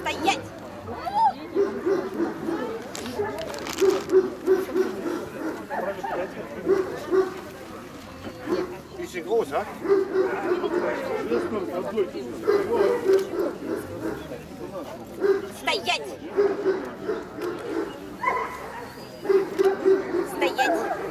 Стоять! Bisschen groß, ha? Стоять! Стоять!